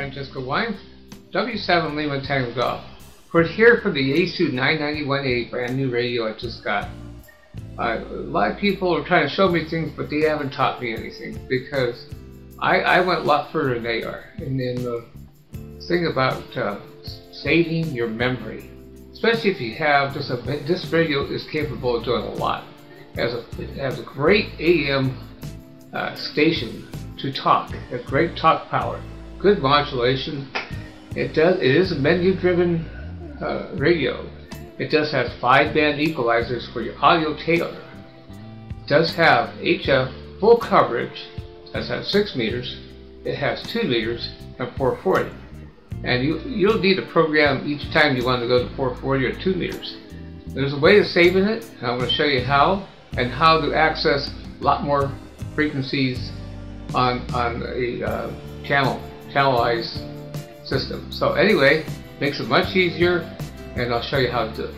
Francesco Wine, W7 Lima Tango Golf. We're here for the Yaesu 991A brand new radio I just got. Uh, a lot of people are trying to show me things, but they haven't taught me anything because I, I went a lot further than they are. And then the thing about uh, saving your memory, especially if you have this, this radio is capable of doing a lot. Has a, has a great AM uh, station to talk, a great talk power, good modulation. It does. It is a menu-driven uh, radio. It does have five band equalizers for your audio tailor. It does have HF full coverage. It does have 6 meters. It has 2 meters and 440. And you, you'll need a program each time you want to go to 440 or 2 meters. There's a way of saving it, and I'm going to show you how, and how to access a lot more frequencies on, on a uh, channel, channelized system. So anyway, makes it much easier and I'll show you how to do it.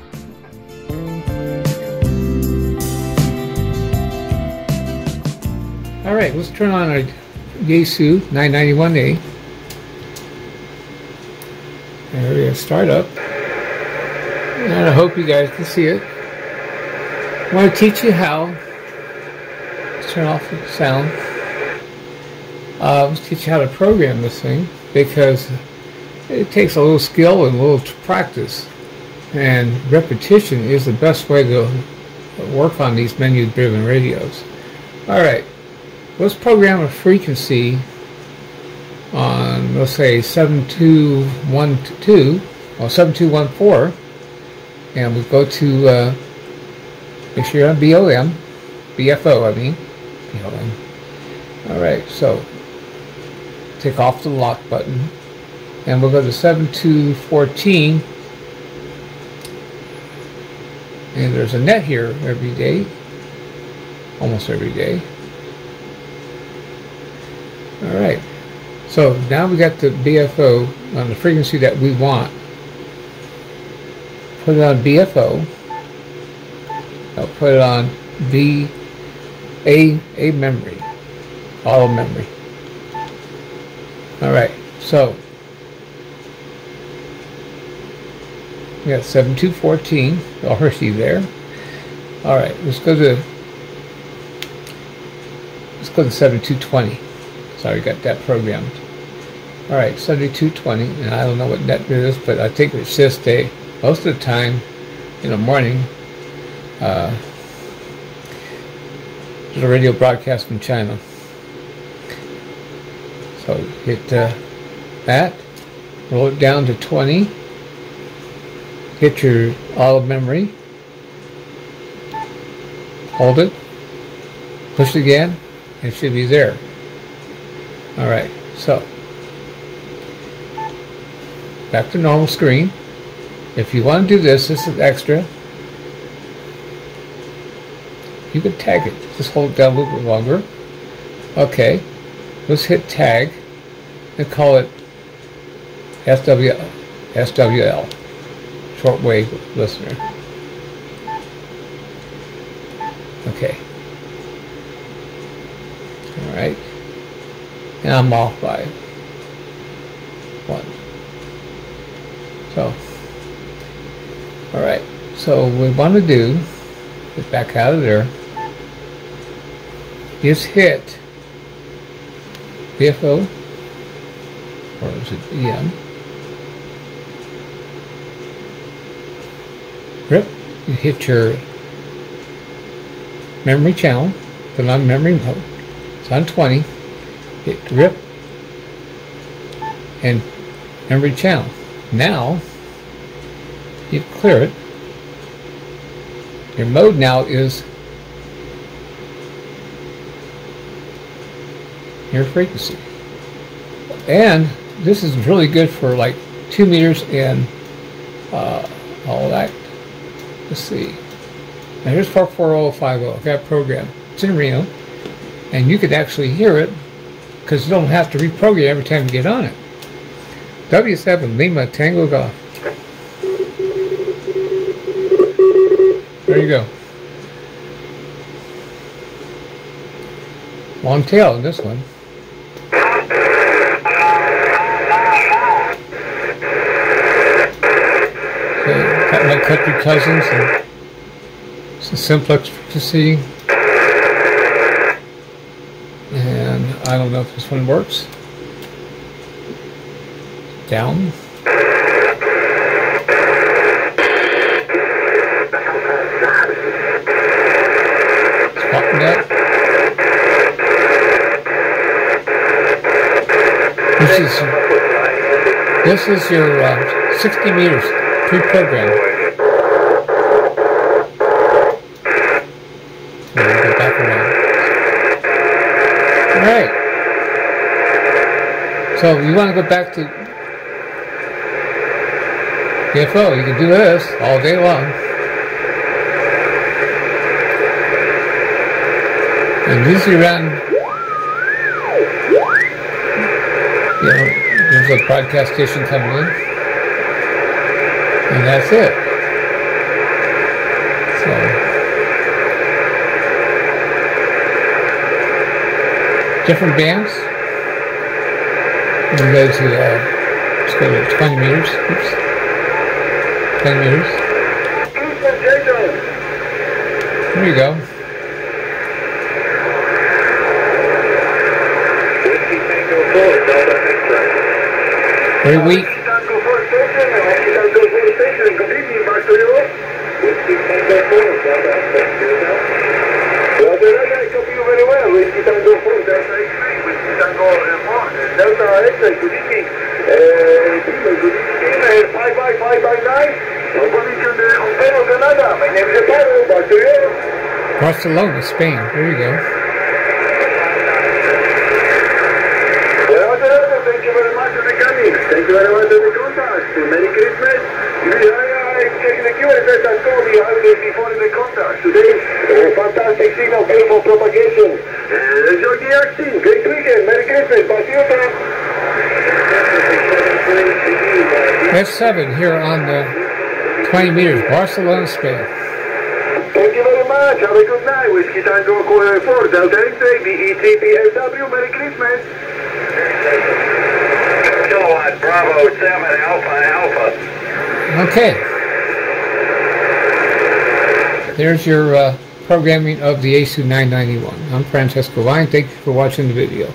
Alright, let's turn on our Yaesu 991A. There we go, start up. And I hope you guys can see it. I want to teach you how. Turn off the sound. Uh, let's teach you how to program this thing because it takes a little skill and a little practice. And repetition is the best way to work on these menu-driven radios. Alright, let's program a frequency on, let's say, 7212 or 7214 and we go to, uh, make sure you're on BOM, VFO I mean, BOM. Alright, so take off the lock button and we'll go to 7214 and there's a net here every day, almost every day. All right, so now we got the VFO on the frequency that we want. Put it on VFO. I'll put it on B A A memory, auto memory. All right, so We got 7214 already there. All right, let's go to let's go to 7220. Sorry, got that programmed. All right, 7220, and I don't know what net is, but I think it's just a most of the time in the morning. Uh, there's a radio broadcast from China. So hit uh, that, roll it down to 20 hit your auto memory, hold it, push it again, it should be there. Alright, so back to normal screen. If you want to do this, this is extra. You can tag it. Just hold it down a little bit longer. Okay, let's hit tag and call it SW, SWL shortwave listener. Okay. Alright. And I'm off by one. So, alright. So what we want to do, get back out of there, is hit VFO, or is it EM? Rip, you hit your memory channel, put on memory mode. It's on 20. Hit rip and memory channel. Now, you clear it. Your mode now is your frequency. And this is really good for like 2 meters and uh, all that Let's see. Now here's 44050. I've got program. It's in Reno. And you could actually hear it because you don't have to reprogram every time you get on it. W7 Lima Tango Golf. There you go. Long tail in this one. Country cousins and some simplex frequency. And I don't know if this one works. Down. This is this is your uh, 60 meters pre-programmed. Alright. So you want to go back to VFO, you can do this all day long. And usually around you know, there's a broadcast station coming in, and that's it. So, different bands. We go to, uh, go to 20 meters. Oops. 20 meters. There you go. Very weak. Barcelona, Spain. There you go. Thank you very much for the contact. Merry Christmas. Yeah, yeah, I'm checking the QSS and told me before the contact. Today, uh, fantastic signal, beautiful propagation. Uh, Georgie Axie, great weekend. Merry Christmas. Bye to you, time. S7 here on the 20 meters, Barcelona, Spain. Thank you very much. Have a good night. Whiskey Tango 4, Delta X-Ray, BE3PSW. Merry Christmas. Bravo 7 Alpha Alpha. Okay. There's your uh, programming of the Yaesu 991. I'm Francesco Line. Thank you for watching the video.